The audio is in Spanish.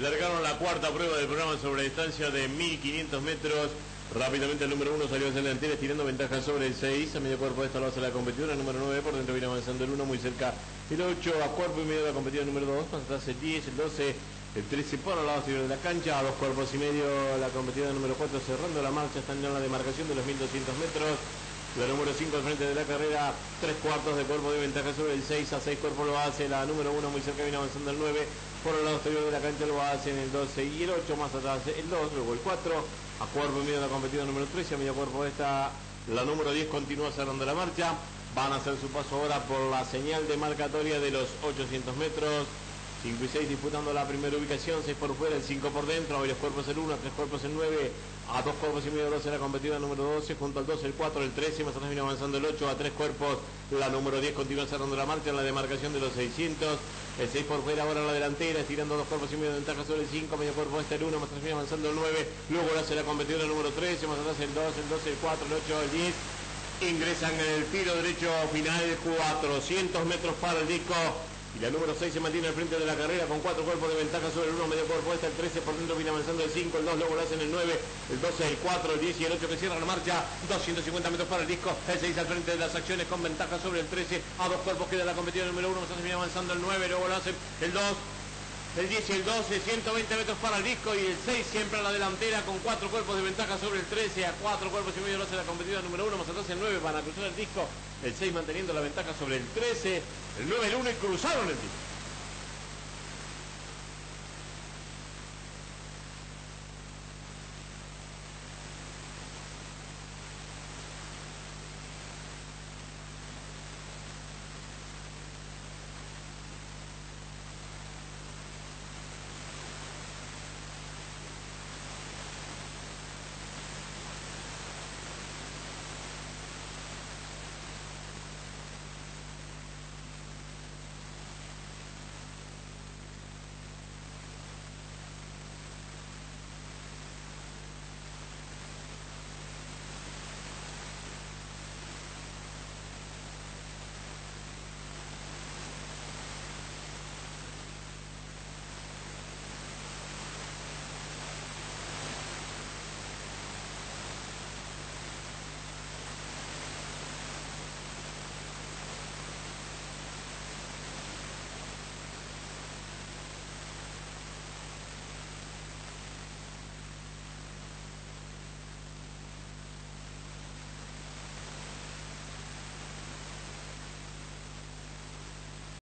Largaron la cuarta prueba del programa sobre distancia de 1500 metros. Rápidamente el número 1 salió hacia la delantera tirando ventaja sobre el 6. A medio cuerpo de esta lo hace la competidora. El número 9 por dentro viene avanzando el 1 muy cerca. El 8 a cuerpo y medio de la competidora número 2. Más atrás el 10, el 12, el 13 por al lado de la cancha. A dos cuerpos y medio la competidora número 4 cerrando la marcha. Están ya en la demarcación de los 1200 metros. La número 5 al frente de la carrera, tres cuartos de cuerpo de ventaja sobre el 6, a 6 cuerpos lo hace la número 1 muy cerca viene avanzando el 9, por el lado exterior de la cancha lo hace en el 12 y el 8 más atrás el 2, luego el 4, a cuerpo y medio la competidora número 13, a medio cuerpo esta, la número 10 continúa cerrando la marcha, van a hacer su paso ahora por la señal de marcatoria de los 800 metros, 5 y 6 disputando la primera ubicación, 6 por fuera, el 5 por dentro, varios cuerpos el 1, 3 cuerpos el 9, a 2 cuerpos y medio 12 la competida número 12, junto al 12, el 4, el 13, más atrás viene avanzando el 8, a 3 cuerpos, la número 10 continúa cerrando la marcha en la demarcación de los 600, el 6 por fuera ahora en la delantera, estirando dos cuerpos y medio de ventaja sobre el 5, medio cuerpo este el 1, más atrás viene avanzando el 9, luego lo hace la competidora número 13, más atrás el 2, el 12, el 4, el 8, el 10, ingresan en el tiro derecho final 400 metros para el disco y la número 6 se mantiene al frente de la carrera con cuatro cuerpos de ventaja sobre el 1, medio cuerpo. Está el 13, por dentro viene avanzando el 5, el 2, luego lo hacen el 9, el 12, el 4, el 10 y el 8 que cierra la marcha, 250 metros para el disco, el 6 al frente de las acciones con ventaja sobre el 13, a dos cuerpos queda la competición número 1, se viene avanzando el 9, luego lo hacen el 2, el 10 y el 12, 120 metros para el disco y el 6 siempre a la delantera con cuatro cuerpos de ventaja sobre el 13, a cuatro cuerpos y medio lo hace la competición número 1, más atrás el 9 van a cruzar el disco, el 6 manteniendo la ventaja sobre el 13, el 9 el 1 y cruzaron el disco.